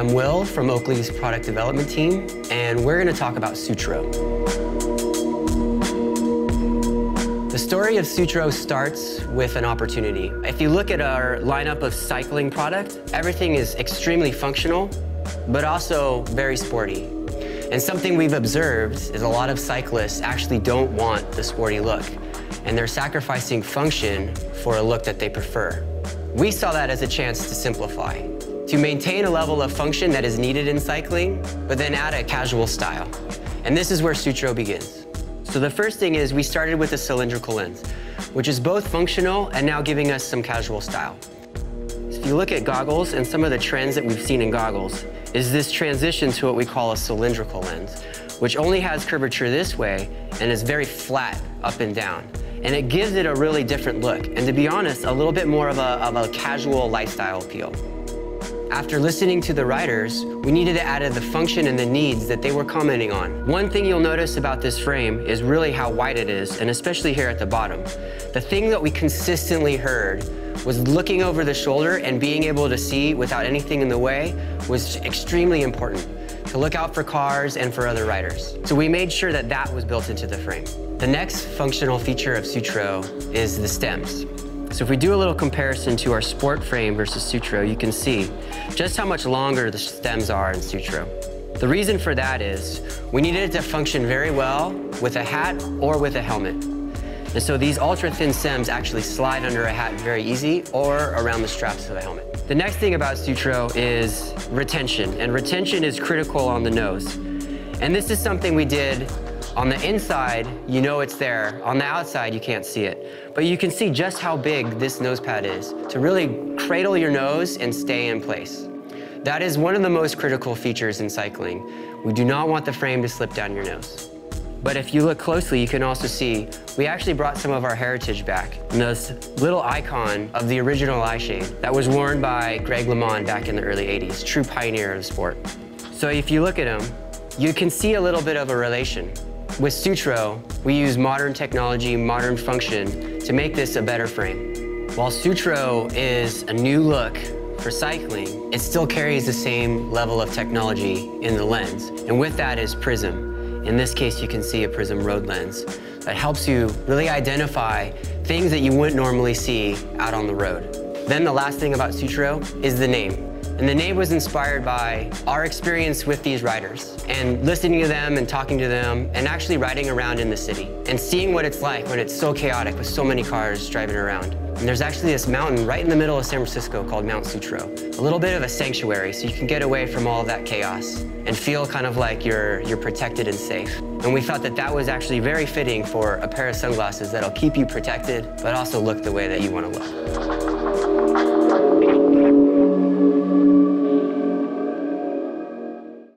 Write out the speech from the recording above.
I'm Will from Oakley's product development team, and we're going to talk about Sutro. The story of Sutro starts with an opportunity. If you look at our lineup of cycling product, everything is extremely functional, but also very sporty. And something we've observed is a lot of cyclists actually don't want the sporty look, and they're sacrificing function for a look that they prefer. We saw that as a chance to simplify, to maintain a level of function that is needed in cycling, but then add a casual style. And this is where Sutro begins. So the first thing is we started with a cylindrical lens, which is both functional and now giving us some casual style. If you look at goggles and some of the trends that we've seen in goggles, is this transition to what we call a cylindrical lens, which only has curvature this way and is very flat up and down. And it gives it a really different look. And to be honest, a little bit more of a, of a casual lifestyle appeal. After listening to the riders, we needed to add the function and the needs that they were commenting on. One thing you'll notice about this frame is really how wide it is, and especially here at the bottom. The thing that we consistently heard was looking over the shoulder and being able to see without anything in the way was extremely important to look out for cars and for other riders. So we made sure that that was built into the frame. The next functional feature of Sutro is the stems. So if we do a little comparison to our sport frame versus Sutro, you can see just how much longer the stems are in Sutro. The reason for that is we needed it to function very well with a hat or with a helmet. And so these ultra thin stems actually slide under a hat very easy or around the straps of the helmet. The next thing about Sutro is retention, and retention is critical on the nose. And this is something we did on the inside, you know it's there. On the outside, you can't see it. But you can see just how big this nose pad is to really cradle your nose and stay in place. That is one of the most critical features in cycling. We do not want the frame to slip down your nose. But if you look closely, you can also see we actually brought some of our heritage back. And this little icon of the original eye shade that was worn by Greg LeMond back in the early 80s, true pioneer of the sport. So if you look at him, you can see a little bit of a relation. With Sutro, we use modern technology, modern function to make this a better frame. While Sutro is a new look for cycling, it still carries the same level of technology in the lens. And with that is Prizm. In this case, you can see a Prizm road lens that helps you really identify things that you wouldn't normally see out on the road. Then the last thing about Sutro is the name. And the name was inspired by our experience with these riders and listening to them and talking to them and actually riding around in the city and seeing what it's like when it's so chaotic with so many cars driving around. And there's actually this mountain right in the middle of San Francisco called Mount Sutro. A little bit of a sanctuary so you can get away from all that chaos and feel kind of like you're, you're protected and safe. And we thought that that was actually very fitting for a pair of sunglasses that'll keep you protected but also look the way that you want to look.